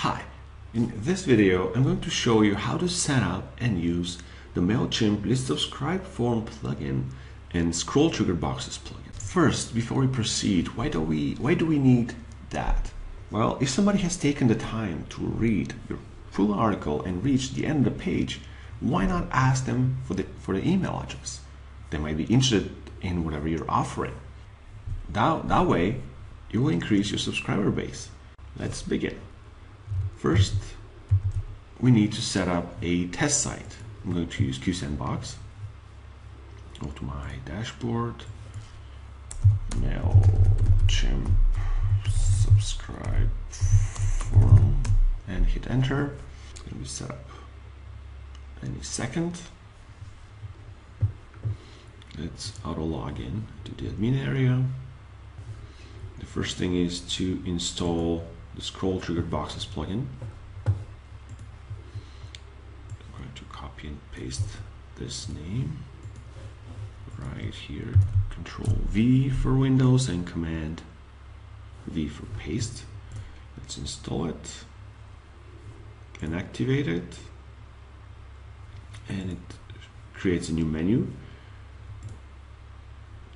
Hi, in this video I'm going to show you how to set up and use the MailChimp list subscribe form plugin and scroll trigger boxes plugin. First, before we proceed, why do we why do we need that? Well, if somebody has taken the time to read your full article and reach the end of the page, why not ask them for the for the email address? They might be interested in whatever you're offering. That, that way, you will increase your subscriber base. Let's begin. First, we need to set up a test site. I'm going to use qSandbox. Go to my dashboard, MailChimp subscribe form, and hit enter. It's going to be set up any second. Let's auto log in to the admin area. The first thing is to install the scroll triggered boxes plugin. I'm going to copy and paste this name right here. Control V for Windows and Command V for paste. Let's install it and activate it. And it creates a new menu.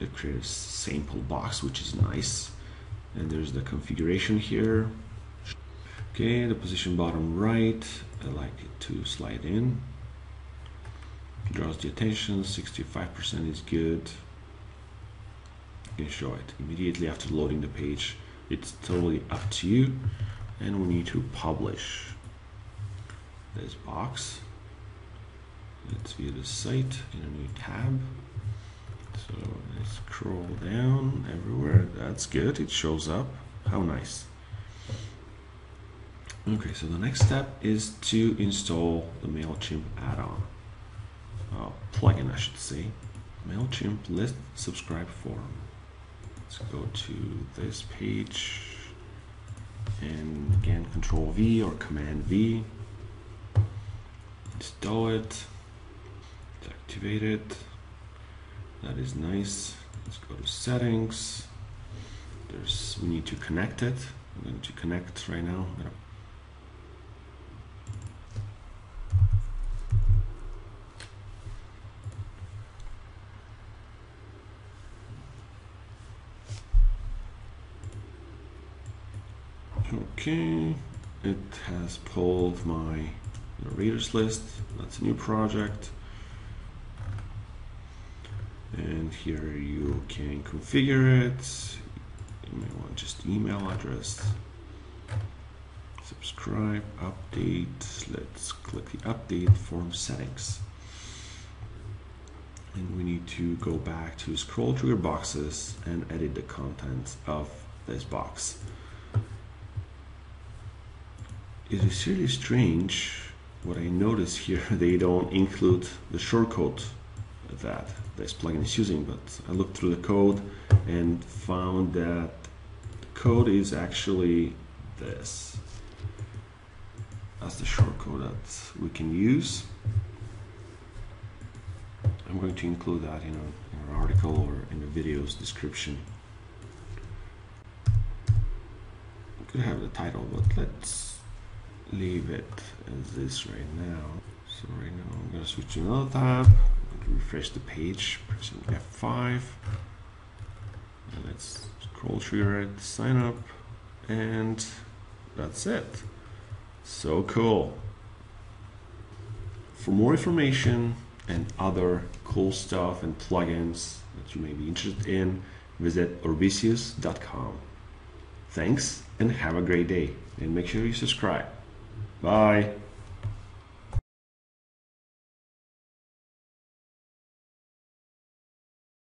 It creates a sample box, which is nice. And there's the configuration here. Okay, the position bottom right, I like it to slide in. Draws the attention, 65% is good. You can show it immediately after loading the page. It's totally up to you. And we need to publish this box. Let's view the site in a new tab. So let's scroll down everywhere. That's good. It shows up. How nice. Okay, so the next step is to install the MailChimp add-on. Uh, plugin, I should say. MailChimp list subscribe form. Let's go to this page and again control V or command V. Install it, activate it. That is nice. Let's go to settings. There's we need to connect it. I'm going to connect right now. Okay, it has pulled my readers list. That's a new project. And here you can configure it. You may want just email address. Subscribe, update. Let's click the update form settings. And we need to go back to scroll trigger boxes and edit the contents of this box it is really strange what I notice here they don't include the shortcode that this plugin is using but I looked through the code and found that the code is actually this that's the shortcode that we can use. I'm going to include that in, a, in an article or in the video's description. Could have the title but let's leave it as this right now. So right now I'm to switch to another tab. Refresh the page, pressing F5. And let's scroll trigger it, sign up, and that's it. So cool. For more information and other cool stuff and plugins that you may be interested in, visit orbisius.com. Thanks and have a great day. And make sure you subscribe. Bye.